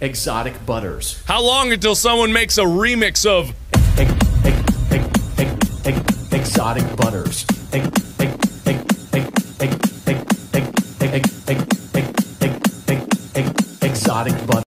exotic butters. How long until someone makes a remix of exotic butters? Exotic butters.